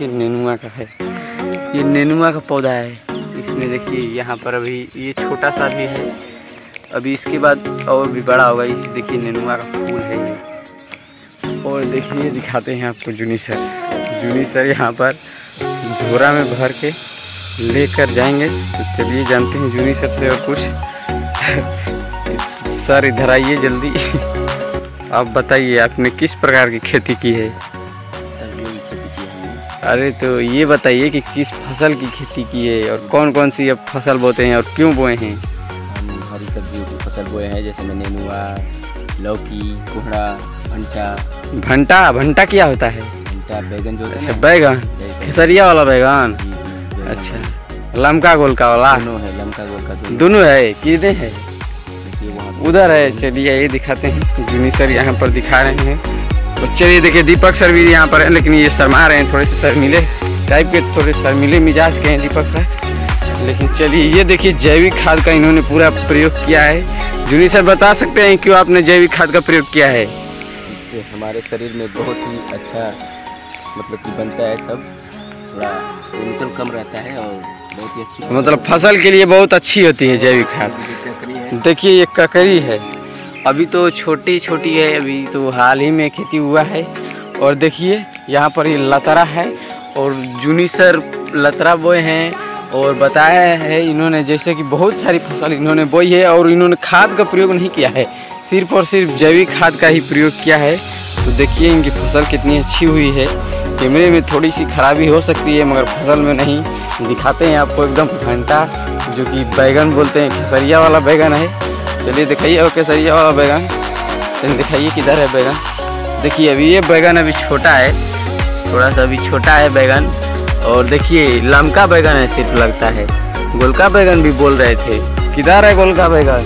देखिए नेनुआ का है। ये नेनुआ का पौधा है। इसमें देखिए, यहाँ पर अभी ये छोटा सा भी है। अभी इसके बाद और भी बड़ा होगा। इस देखिए, नेनुआ का फूल है और देखिए, दिखाते हैं आपको जूनी सर जूनी सर यहाँ पर झोरा में भर के लेकर जाएँगे। तो चलिए जानते हैं जूनी सर से और कुछ। सर, इधर आइए जल्दी। आप बताइए, आपने किस प्रकार की खेती की है? अरे तो ये बताइए कि किस फ़सल की खेती की है और कौन कौन सी अब फ़सल बोते हैं और क्यों बोए हैं? हम हरी सब्जियों की फ़सल बोए हैं जैसे मैंने नेनुआ लौकी कोहड़ा भंटा। भंटा? भंटा क्या होता है? भंटा बैगन जो अच्छा बैगन। खेसरिया वाला बैगन। अच्छा लमका गोलका वाला। दोनों है लमका गोल का दोनों। है कितने है? उधर है चलिए ये दिखाते हैं। जूनी सर यहाँ पर दिखा रहे हैं। तो चलिए देखिए दीपक सर भी यहाँ पर हैं लेकिन ये शर्मा रहे हैं थोड़े से शर्मिले टाइप के थोड़े शर्मिले मिजाज के हैं दीपक सर। लेकिन चलिए ये देखिए जैविक खाद का इन्होंने पूरा प्रयोग किया है। जूनी सर बता सकते हैं क्यों आपने जैविक खाद का प्रयोग किया है? इससे हमारे शरीर में बहुत ही अच्छा मतलब कि बनता है सब। थोड़ा केमिकल कम रहता है और बहुत ही अच्छी मतलब फ़सल के लिए बहुत अच्छी होती है जैविक खाद। देखिए ये ककड़ी है। अभी तो छोटी छोटी है, अभी तो हाल ही में खेती हुआ है। और देखिए, यहाँ पर ये लतरा है, और जूनी सर लतरा बोए हैं, और बताया है इन्होंने जैसे कि बहुत सारी फ़सल इन्होंने बोई है, और इन्होंने खाद का प्रयोग नहीं किया है। सिर्फ़ और सिर्फ़ जैविक खाद का ही प्रयोग किया है। तो देखिए, इनकी फ़सल कितनी अच्छी हुई है। कैमरे में थोड़ी सी खराबी हो सकती है, मगर फ़सल में नहीं। दिखाते हैं आपको एकदम घंटा, जो कि बैगन बोलते हैं, खेसरिया वाला बैगन है। चलिए दिखाइए और केसरिया वाला बैगन। चलिए दिखाइए किधर है बैगन। देखिए, अभी ये बैगन अभी छोटा है। थोड़ा सा अभी छोटा है बैगन। और देखिए, लमका बैगन है, सिर्फ़ लगता है। गोलका बैगन भी बोल रहे थे। किधर है गोलका बैगन?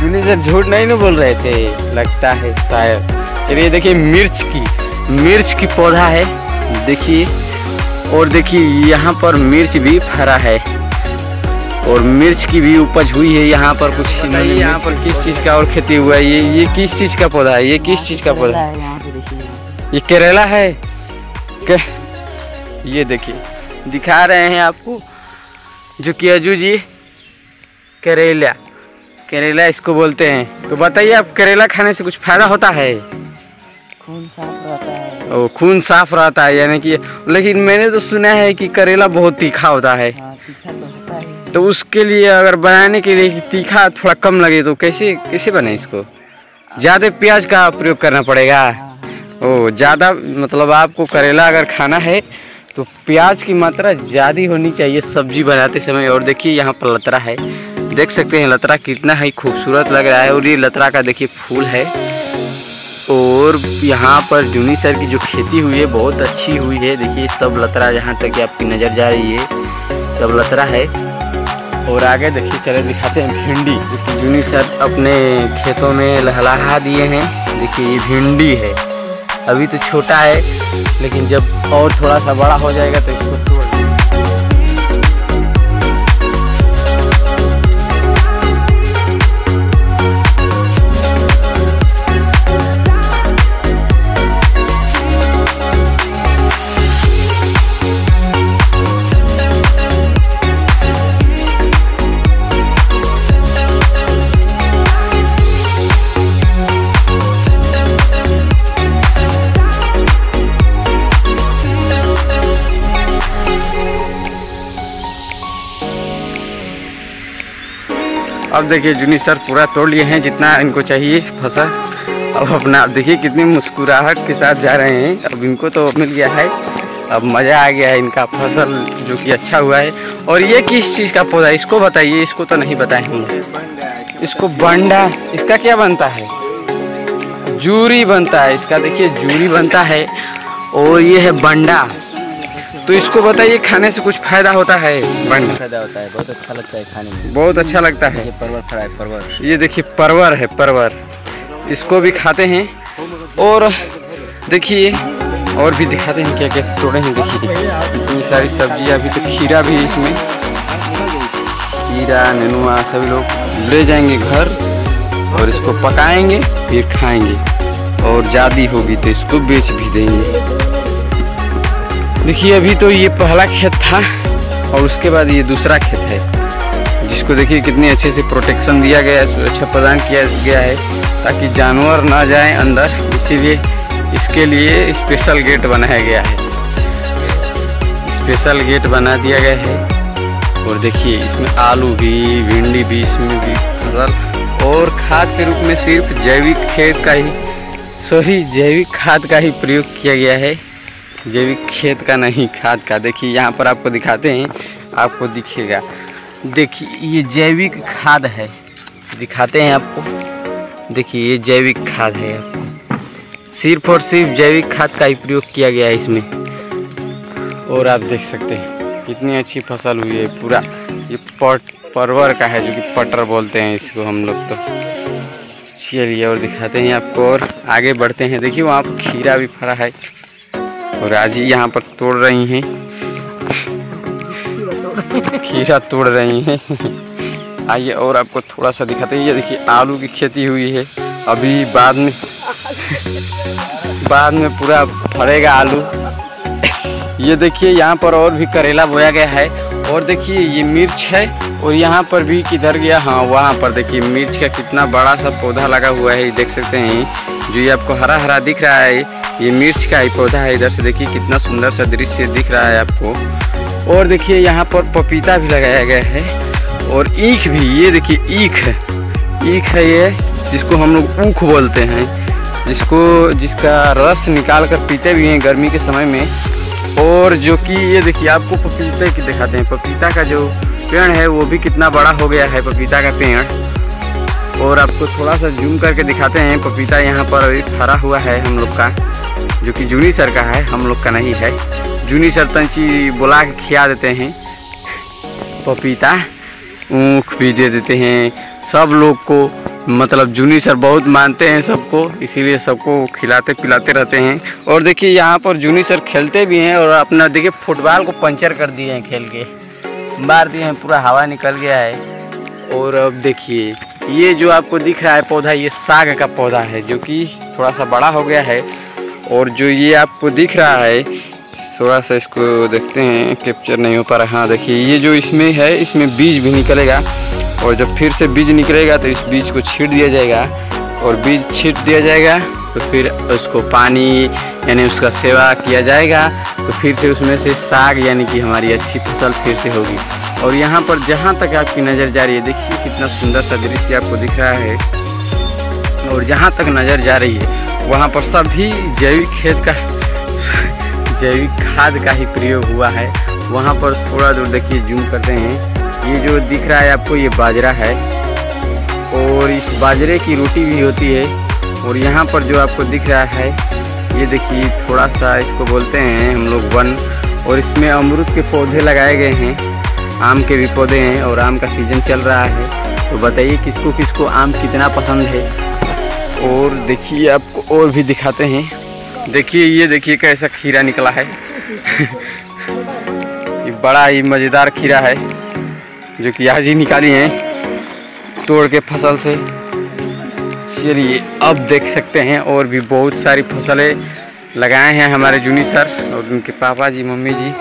जूनी से झूठ नहीं ना बोल रहे थे, लगता है शायद। चलिए देखिए, मिर्च की मिर्च की पौधा है। देखिए, और देखिए, यहाँ पर मिर्च भी फरा है। और मिर्च की भी उपज हुई है यहाँ पर कुछ नहीं यहाँ पर किस चीज़ का और खेती हुआ है? ये ये किस चीज़ का पौधा है? ये किस चीज़ का पौधा है? ये करेला है? के ये देखिए। दिखा रहे हैं आपको? जो कि अजू जी करेला। करेला इसको बोलते हैं। तो बताइए आप करेला खाने से कुछ फ़ायदा होता है? खून साफ़ रहता है। ओ खून साफ़ रहता है यानी कि लेकिन मैंने तो सुना है कि करेला बहुत तीखा होता है। हाँ तीखा तो उसके लिए अगर बनाने के लिए तीखा थोड़ा कम लगे तो कैसे कैसे बने इसको? ज़्यादा प्याज का प्रयोग करना पड़ेगा। ओ, ज़्यादा मतलब आपको करेला अगर खाना है तो प्याज की मात्रा ज़्यादा होनी चाहिए सब्ज़ी बनाते समय। और देखिए यहाँ पर लतरा है। देख सकते हैं लतरा कितना ही खूबसूरत लग रहा है। और ये लतरा का देखिए फूल है। और यहाँ पर जूनी सर की जो खेती हुई है, बहुत अच्छी हुई है। देखिए सब लतरा जहाँ तक आपकी नज़र जा रही है। सब लतरा है। और आगे देखिए, चले दिखाते हैं भिंडी। देखिए, जूनी सर अपने खेतों में लहलाहा दिए हैं। देखिए, ये भिंडी है। अभी तो छोटा है, लेकिन जब और थोड़ा सा बड़ा हो जाएगा तो इसको तोड़ अब देखिए, जूनी सर पूरा तोड़ लिए हैं जितना इनको चाहिए फ़सल। अब अपना देखिए कितनी मुस्कुराहट के साथ जा रहे हैं। अब इनको तो मिल गया है। अब मज़ा आ गया है इनका फ़सल, जो कि अच्छा हुआ है। और ये किस चीज़ का पौधा इसको बताइए, इसको तो नहीं बताएँगे इसको बंडा, इसका क्या बनता है? जूरी बनता है। इसका देखिए, जूरी बनता है। और ये है बंडा। तो इसको बताइए खाने से कुछ फ़ायदा होता है? बंडा फ़ायदा होता है बहुत अच्छा लगता है खाने में। बहुत अच्छा लगता है। ये परवर है परवर ये देखिए परवर है परवर इसको भी खाते हैं। और देखिए और भी दिखाते हैं क्या क्या तोड़े हैं देखिए। इतनी सारी सब्ज़ियाँ अभी तो खीरा भी इसमें। खीरा नेनुआ सभी लोग ले जाएँगे घर और इसको पकाएँगे फिर खाएँगे। और ज़्यादा होगी तो इसको बेच भी देंगे। देखिए, अभी तो ये पहला खेत था और उसके बाद ये दूसरा खेत है, जिसको देखिए कितने अच्छे से प्रोटेक्शन दिया गया है, सुरक्षा प्रदान किया गया है, ताकि जानवर ना जाए अंदर। इसीलिए इसके लिए स्पेशल गेट बनाया गया है। स्पेशल गेट बना दिया गया है। और देखिए, इसमें आलू भी, भिंडी भी, इसमें भी फ़सल और खाद के रूप में सिर्फ़ जैविक खेत का ही, सॉरी, जैविक खाद का ही प्रयोग किया गया है। जैविक खेत का नहीं, खाद का। देखिए, यहाँ पर आपको दिखाते हैं, आपको दिखेगा। देखिए, ये जैविक खाद है। दिखाते हैं आपको। देखिए, ये जैविक खाद है। आपको सिर्फ़ और सिर्फ़ जैविक खाद का ही प्रयोग किया गया है इसमें। और आप देख सकते हैं, कितनी अच्छी फ़सल हुई है। पूरा ये पट, परवर का है, जो कि पटर बोलते हैं इसको हम लोग तो। चलिए, और दिखाते हैं आपको, और आगे बढ़ते हैं। देखिए, वहाँ पर खीरा भी फरा है। और आज यहाँ पर तोड़ रही हैं। खीरा तोड़ रही हैं। आइए और आपको थोड़ा सा दिखाते हैं। ये देखिए, आलू की खेती हुई है। अभी बाद में बाद में पूरा फरेगा आलू। ये देखिए, यहाँ पर और भी करेला बोया गया है। और देखिए, ये मिर्च है। और यहाँ पर भी किधर गया? हाँ वहाँ पर देखिए, मिर्च का कितना बड़ा सा पौधा लगा हुआ है। देख सकते हैं। जो ये आपको हरा हरा दिख रहा है। ये मिर्च का ही पौधा है, इधर से देखिए कितना सुंदर सा दृश्य दिख रहा है आपको। और देखिए यहाँ पर पपीता भी लगाया गया है, और ईख भी, ये देखिए ईख है। ईख है ये, जिसको हम लोग ऊख बोलते हैं। जिसको, जिसका रस निकाल कर पीते भी हैं गर्मी के समय में। और जो कि ये देखिए, आपको पपीते की दिखाते हैं। पपीता का जो पेड़ है, वो भी कितना बड़ा हो गया है पपीता का पेड़। और आपको थोड़ा सा जूम करके दिखाते हैं, पपीता यहाँ पर अभी फरा हुआ है हम लोग का। जो कि जूनी सर का है, हम लोग का नहीं है। जूनी सर तंची बुला के खिला देते हैं। पपीता, ऊख भी दे देते हैं। सब लोग को मतलब जूनी सर बहुत मानते हैं सबको, इसीलिए सबको खिलाते पिलाते रहते हैं। और देखिए, यहाँ पर जूनी सर खेलते भी हैं और अपना देखिए, फुटबॉल को पंचर कर दिए हैं खेल के। मार दिए हैं, पूरा हवा निकल गया है। और अब देखिए, ये जो आपको दिख रहा है पौधा, ये साग का पौधा है, जो कि थोड़ा सा बड़ा हो गया है। और जो ये आपको दिख रहा है, थोड़ा सा इसको देखते हैं कैप्चर नहीं हो पा रहा। हाँ देखिए, ये जो इसमें है, इसमें बीज भी निकलेगा। और जब फिर से बीज निकलेगा तो इस बीज को छीट दिया जाएगा। और बीज छीट दिया जाएगा तो फिर उसको पानी, यानी उसका सेवा किया जाएगा। तो फिर से उसमें से साग, यानी कि हमारी अच्छी फ़सल फिर से होगी। और यहाँ पर जहाँ तक आपकी नज़र जा रही है, देखिए कितना सुंदर सा दृश्य आपको दिख रहा है। और जहाँ तक नज़र जा रही है वहाँ पर सभी जैविक खेत का, जैविक खाद का ही प्रयोग हुआ है। वहाँ पर थोड़ा दूर देखिए, जूम करते हैं। ये जो दिख रहा है आपको, ये बाजरा है। और इस बाजरे की रोटी भी होती है। और यहाँ पर जो आपको दिख रहा है, ये देखिए, थोड़ा सा इसको बोलते हैं हम लोग वन। और इसमें अमरूद के पौधे लगाए गए हैं। आम के भी पौधे हैं और आम का सीज़न चल रहा है। तो बताइए, किसको किसको आम कितना पसंद है? और देखिए, आपको और भी दिखाते हैं। देखिए, ये देखिए कैसा खीरा निकला है। ये बड़ा ही मज़ेदार खीरा है, जो कि आज ही निकाली हैं तोड़ के फ़सल से। चलिए, अब देख सकते हैं और भी बहुत सारी फ़सलें लगाए हैं हमारे जूनी सर और उनके पापा जी, मम्मी जी।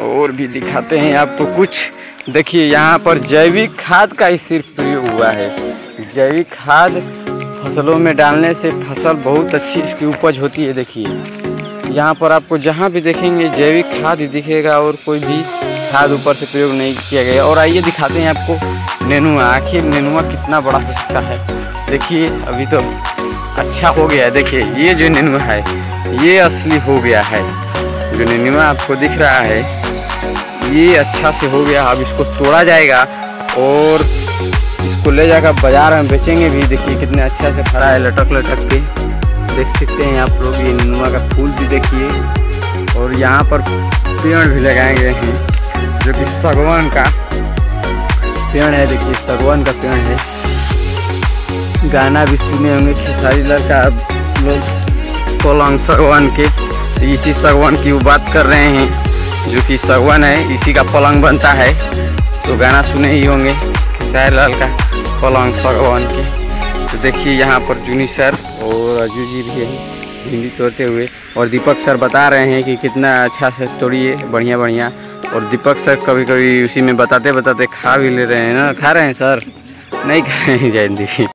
और भी दिखाते हैं आपको कुछ। देखिए, यहाँ पर जैविक खाद का ही सिर्फ़ प्रयोग हुआ है। जैविक खाद फ़सलों में डालने से फ़सल बहुत अच्छी इसकी उपज होती है, देखिए। यहाँ पर आपको जहाँ भी देखेंगे, जैविक खाद ही दिखेगा और कोई भी खाद ऊपर से प्रयोग नहीं किया गया। और आइए दिखाते हैं आपको नेनुआ। आखिर नेनुआ कितना बड़ा हो सकता है? देखिए, अभी तो अच्छा हो गया है। देखिए, ये जो नेनुआ है, ये असली हो गया है। जो नेनुआ आपको दिख रहा है, ये अच्छा से हो गया। अब इसको तोड़ा जाएगा और इसको ले जाकर बाज़ार में बेचेंगे भी। देखिए कितने अच्छा से खड़ा है लटक लटक के। देख सकते हैं आप लोग, ये नेनुआ का फूल भी देखिए। और यहाँ पर पेड़ भी लगाए गए हैं, जो कि सागवान का पेड़ है। देखिए सागवान का पेड़ है। गाना भी सुने होंगे, खेसारी लड़का लोग पलंग सागवान के। इसी सागवान की वो बात कर रहे हैं, जो कि सागवान है, इसी का पलंग बनता है। तो गाना सुने ही होंगे। खेसारी लाल का पलंग सागवान की तो देखिए यहाँ पर जूनी सर और अजू जी भी है भिंडी तोड़ते हुए। और दीपक सर बता रहे हैं कि कितना अच्छा से तोड़िए बढ़िया बढ़िया। और दीपक सर कभी कभी उसी में बताते बताते खा भी ले रहे हैं ना। खा रहे हैं सर? नहीं खा रहे हैं जयंती